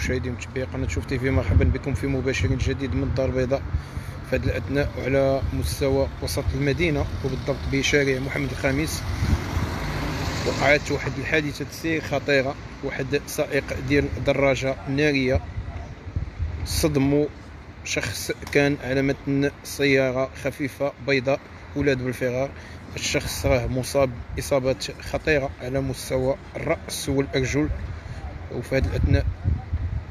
مشاهدي ومتابعي قناة شوف تيفي مرحبا بكم في مباشر جديد من الدار البيضاء. في هذا الأثناء وعلى مستوى وسط المدينة وبالضبط بشارع محمد الخامس وقعت واحد الحادثة سير خطيرة واحد سائق ديال دراجة نارية. صدموا شخص كان على متن سيارة خفيفة بيضاء ولاد بالفرار. الشخص راه مصاب إصابات خطيرة على مستوى الرأس والأرجل. وفي هذا الأثناء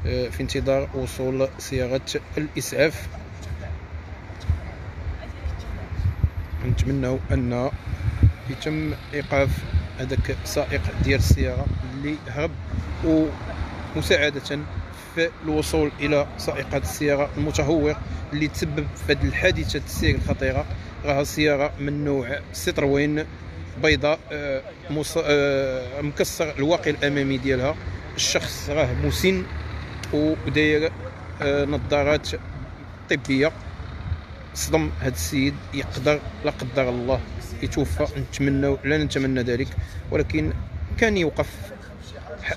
آه، في انتظار وصول سيارة الإسعاف. نتمنوا أن يتم إيقاف هذاك السائق ديال السيارة اللي هرب ومساعدة في الوصول إلى سائق هذه السيارة المتهور اللي تسبب في هذه الحادثة السير الخطيرة. راها سيارة من نوع ستروين بيضاء آه، آه، مكسر الواقي الأمامي ديالها. الشخص راه مسن وداير آه، نظارات طبية. صدم هذا السيد يقدر لا قدر الله يتوفى نتمنى لا نتمنى ذلك. ولكن كان يوقف.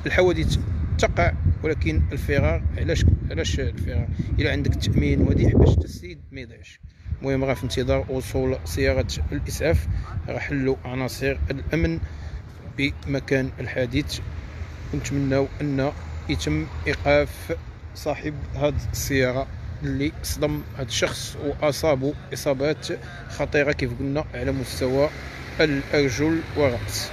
الحوادث تقع ولكن الفرار علاش علاش الفرار؟ الا عندك التامين وديع باش السيد ما يضيعش. المهم راه في انتظار وصول سياره الإسعاف راه حلوا عناصر الأمن بمكان الحادث. ونتمناو أن يتم إيقاف صاحب هاد السياره اللي صدم هاد الشخص واصابه إصابات خطيرة كيف قلنا على مستوى الأرجل والرأس.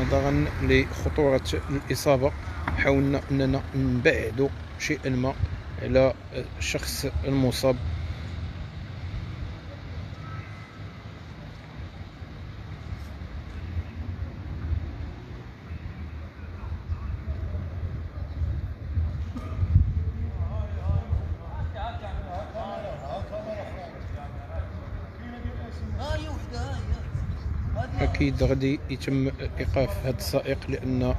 نظرا لخطورة الإصابة حاولنا أننا نبعد شيئا ما على الشخص المصاب. أكيد غادي يتم إيقاف هذا السائق لأن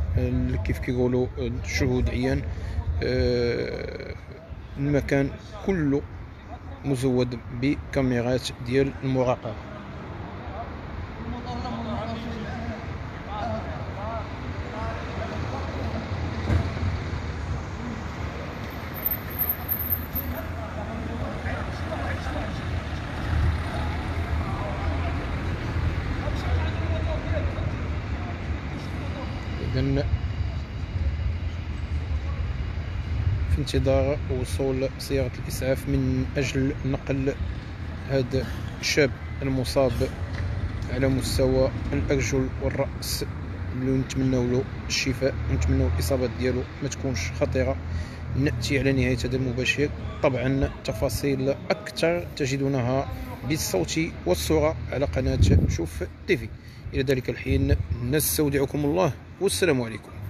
كيف كيقولوا الشهود عيان آه، المكان كله مزود بكاميرات ديال المراقبة. إذن في انتظار وصول سيارة الإسعاف من أجل نقل هذا الشاب المصاب على مستوى الأرجل والرأس. اللي نتمنوا له الشفاء ونتمنوا الإصابات ديالو ما تكونش خطيرة. نأتي على نهاية هذا المباشر. طبعا تفاصيل أكثر تجدونها بالصوت والصورة على قناة شوف تيفي إلى ذلك الحين نستودعكم الله. o ceramórico.